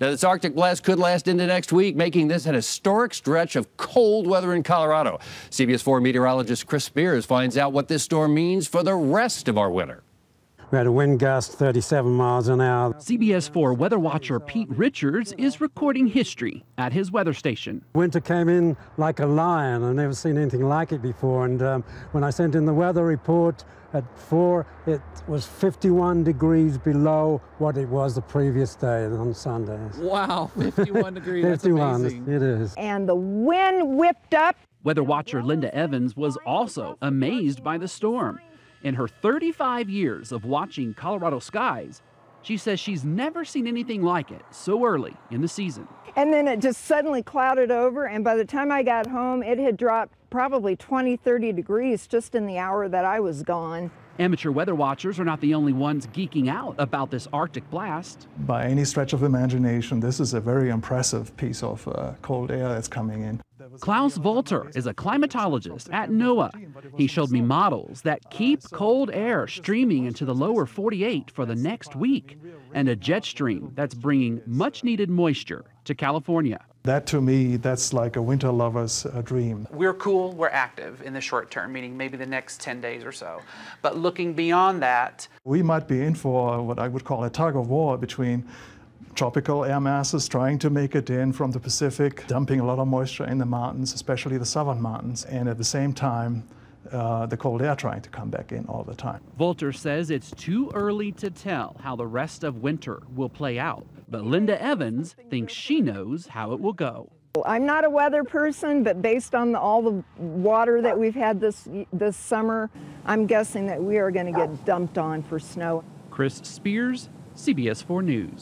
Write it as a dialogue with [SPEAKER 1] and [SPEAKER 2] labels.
[SPEAKER 1] Now, this Arctic blast could last into next week, making this an historic stretch of cold weather in Colorado. CBS 4 meteorologist Chris Spears finds out what this storm means for the rest of our winter.
[SPEAKER 2] We had a wind gust 37 miles an hour.
[SPEAKER 3] CBS 4 weather watcher Pete Richards is recording history at his weather station.
[SPEAKER 2] Winter came in like a lion. I've never seen anything like it before. And um, when I sent in the weather report at 4, it was 51 degrees below what it was the previous day on Sunday.
[SPEAKER 4] Wow, 51 degrees.
[SPEAKER 2] 51,
[SPEAKER 4] That's amazing.
[SPEAKER 2] it is.
[SPEAKER 5] And the wind whipped up.
[SPEAKER 3] Weather watcher Linda Evans was also amazed by the storm. In her 35 years of watching Colorado skies, she says she's never seen anything like it so early in the season.
[SPEAKER 5] And then it just suddenly clouded over. And by the time I got home, it had dropped probably 20, 30 degrees just in the hour that I was gone.
[SPEAKER 3] Amateur weather watchers are not the only ones geeking out about this Arctic blast.
[SPEAKER 6] By any stretch of imagination, this is a very impressive piece of uh, cold air that's coming in.
[SPEAKER 3] Klaus Wolter is a climatologist at NOAA. He showed me models that keep cold air streaming into the lower 48 for the next week and a jet stream that's bringing much needed moisture to California.
[SPEAKER 6] That to me, that's like a winter lover's uh, dream.
[SPEAKER 4] We're cool, we're active in the short term, meaning maybe the next 10 days or so. But looking beyond that,
[SPEAKER 6] We might be in for what I would call a tug of war between tropical air masses trying to make it in from the Pacific, dumping a lot of moisture in the mountains, especially the southern mountains, and at the same time, uh, the cold air trying to come back in all the time.
[SPEAKER 3] Wolter says it's too early to tell how the rest of winter will play out, but Linda Evans thinks she knows how it will go.
[SPEAKER 5] I'm not a weather person, but based on the, all the water that we've had this, this summer, I'm guessing that we are going to get dumped on for snow.
[SPEAKER 3] Chris Spears, CBS 4 News.